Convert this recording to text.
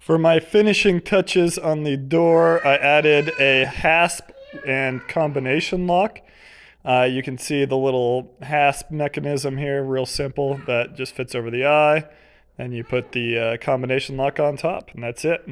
For my finishing touches on the door, I added a hasp and combination lock. Uh, you can see the little hasp mechanism here, real simple, that just fits over the eye. And you put the uh, combination lock on top, and that's it.